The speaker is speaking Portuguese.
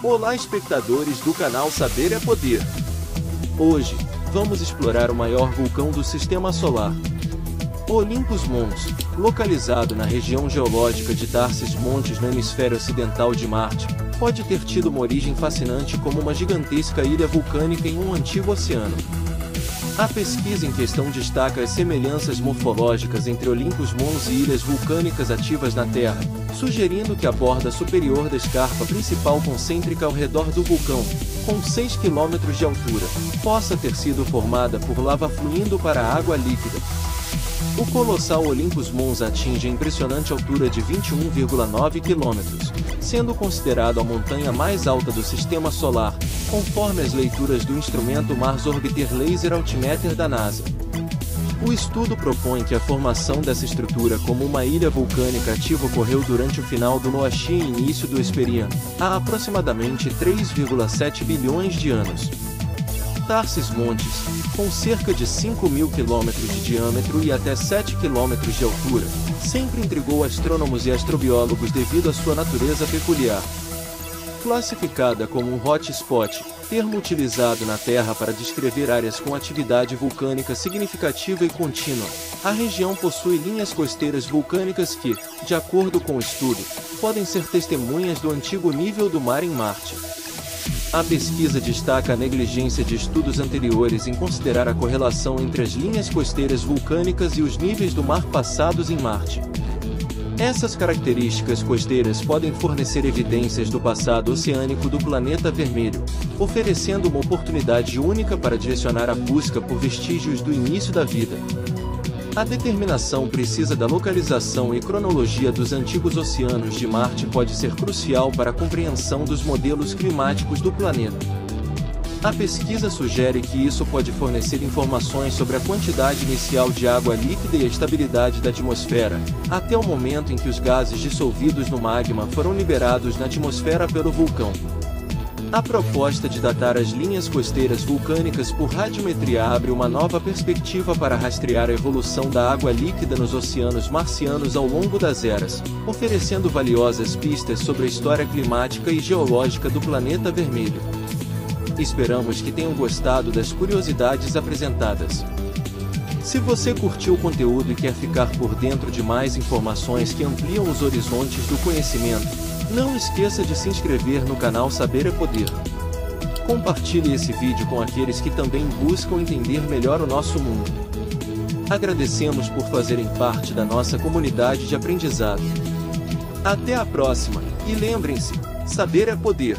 Olá espectadores do canal Saber é Poder. Hoje, vamos explorar o maior vulcão do Sistema Solar. Olympus Mons, localizado na região geológica de Tarsis Montes no hemisfério ocidental de Marte, pode ter tido uma origem fascinante como uma gigantesca ilha vulcânica em um antigo oceano. A pesquisa em questão destaca as semelhanças morfológicas entre Olympus Mons e ilhas vulcânicas ativas na Terra, sugerindo que a borda superior da escarpa principal concêntrica ao redor do vulcão, com 6 km de altura, possa ter sido formada por lava fluindo para a água líquida. O colossal Olympus Mons atinge a impressionante altura de 21,9 km, sendo considerado a montanha mais alta do Sistema Solar, conforme as leituras do instrumento Mars Orbiter Laser Altimeter da NASA. O estudo propõe que a formação dessa estrutura como uma ilha vulcânica ativa ocorreu durante o final do Noaxi e início do Esperiano, há aproximadamente 3,7 bilhões de anos. Tarsis Montes, com cerca de 5 mil quilômetros de diâmetro e até 7 quilômetros de altura, sempre intrigou astrônomos e astrobiólogos devido à sua natureza peculiar. Classificada como um hotspot, termo utilizado na Terra para descrever áreas com atividade vulcânica significativa e contínua, a região possui linhas costeiras vulcânicas que, de acordo com o estudo, podem ser testemunhas do antigo nível do mar em Marte. A pesquisa destaca a negligência de estudos anteriores em considerar a correlação entre as linhas costeiras vulcânicas e os níveis do mar passados em Marte. Essas características costeiras podem fornecer evidências do passado oceânico do planeta vermelho, oferecendo uma oportunidade única para direcionar a busca por vestígios do início da vida. A determinação precisa da localização e cronologia dos antigos oceanos de Marte pode ser crucial para a compreensão dos modelos climáticos do planeta. A pesquisa sugere que isso pode fornecer informações sobre a quantidade inicial de água líquida e a estabilidade da atmosfera, até o momento em que os gases dissolvidos no magma foram liberados na atmosfera pelo vulcão. A proposta de datar as linhas costeiras vulcânicas por radiometria abre uma nova perspectiva para rastrear a evolução da água líquida nos oceanos marcianos ao longo das eras, oferecendo valiosas pistas sobre a história climática e geológica do planeta vermelho. Esperamos que tenham gostado das curiosidades apresentadas. Se você curtiu o conteúdo e quer ficar por dentro de mais informações que ampliam os horizontes do conhecimento, não esqueça de se inscrever no canal Saber é Poder. Compartilhe esse vídeo com aqueles que também buscam entender melhor o nosso mundo. Agradecemos por fazerem parte da nossa comunidade de aprendizado. Até a próxima, e lembrem-se, saber é poder.